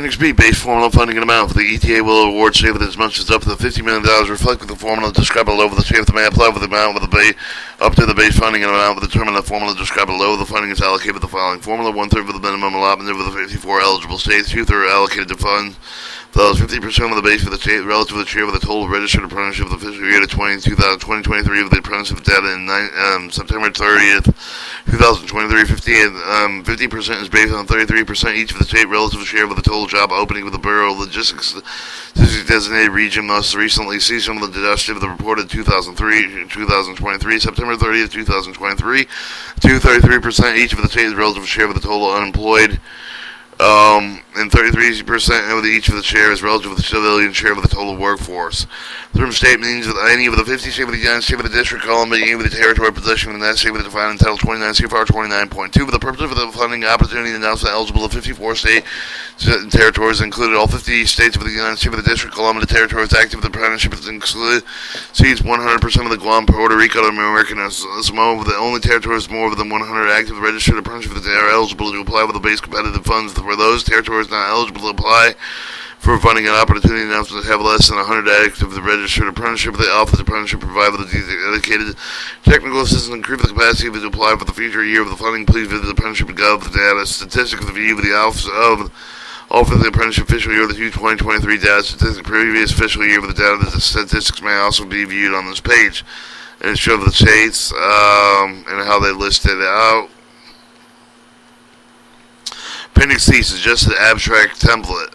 Appendix B, base formula funding amount for the ETA will award save as much as up to the $50 million reflect with the formula described below the save that may apply with the amount with the base up to the base funding and amount with the formula described below. The funding is allocated with the following formula: one third for the minimum allotment over the 54 eligible states, two thirds allocated to funds. Thus, 50% of the base for the state relative to the share of the total registered apprenticeship of the fiscal year to 20, 2023 of the apprenticeship data in nine, um, September 30th, 2023. 50, um, 50% is based on 33% each of the state relative share of the total job opening with the Bureau of Logistics designated region most recently of the deduction of the reported 2003 2023 September 30th 2023 to 33% each of the state's relative share of the total unemployed um, and 33% of the, each of the shares relative to the civilian share of the total workforce. The term state means that any of the 50 states of the United States of the District Columbia, any of the territory possession of the United States with the defined in Title 29 CFR 29.2 for the purpose of the funding opportunity announced eligible of 54 states and territories included all 50 states of the United States of the District of Columbia the territories active with the include seats 100% of the Guam, Puerto Rico, and American Samoa. The only territories more than 100 active registered apprenticeship that are eligible to apply with the base competitive funds for those territories not eligible to apply for funding an opportunity announcement have less than 100 active registered apprenticeship. The office of apprenticeship provide with the dedicated technical assistance and increase the capacity to apply for the future year of the funding. Please visit the apprenticeship gov the data statistics of the view of the office of offer the apprenticeship official year of the 2023 data statistics. Previous official year of the data the statistics may also be viewed on this page. And it shows the states um, and how they listed it out. Appendix C is just an abstract template